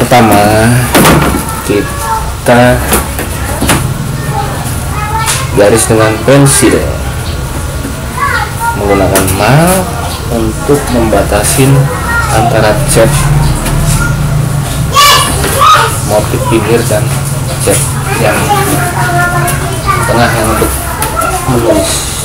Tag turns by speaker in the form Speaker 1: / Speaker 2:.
Speaker 1: pertama kita garis dengan pensil menggunakan mal untuk membatasin antara cat motif pinggir dan cat yang tengah yang untuk menulis.